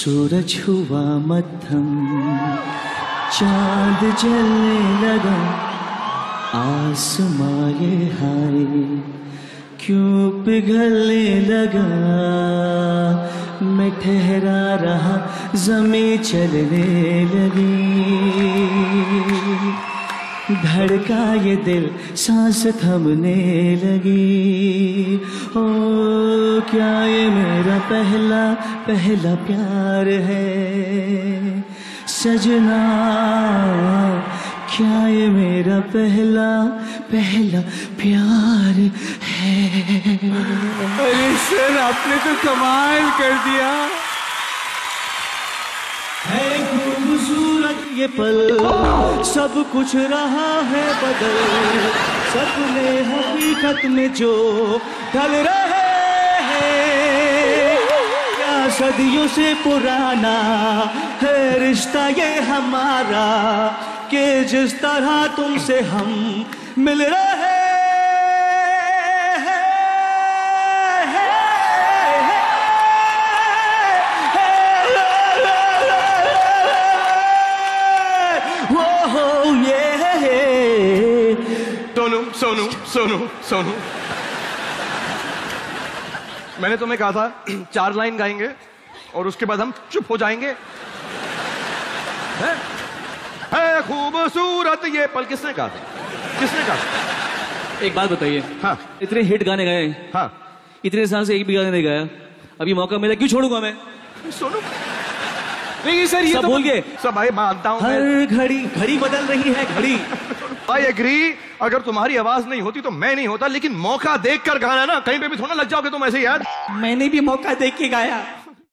छुआ मत्थम चाँद जलने लगा आसमां ये हाय क्यों पिघलने लगा? मैं ठहरा रहा जमी चलने लगी। धड़का ये दिल, सांस थमने लगी। ओ क्या ये मेरा पहला पहला प्यार है? सजना, क्या ये मेरा पहला पहला प्यार है? अरे सर, आपने तो कमाल कर दिया। है खूबसूरत ये पल, सब कुछ रहा है बदल। सपने, हकीकत में जो ढल रहे सदियों से पुराना है रिश्ता ये हमारा कि जिस तरह तुमसे हम मिल रहे हो। सोनू सोनू सोनू। मैंने तुम्हें कहा था, चार लाइन गाएँगे। और उसके बाद हम चुप हो जाएँगे। है? है खूबसूरत ये पल किसने कहा था किसने कहा एक बात बताइए। हाँ। इतने हिट गाने गाए हाँ। इतने साल से एक भी गाना नहीं गाया। अभी मौका मिला क्यों छोड़ूँगा मैं? सोनू। नहीं सर ये सब तो बोल गए। सब भाई मानता हूँ हर घड़ी घड़ी बदल रही है घड़ी। I agree. अगर तुम्हारी आवाज़ नहीं होती तो मैं नहीं होता लेकिन मौका देख कर गाना ना कहीं पे भी थोड़ा लग जाओगे तुम ऐसे यार मैंने भी मौका देख के गाया।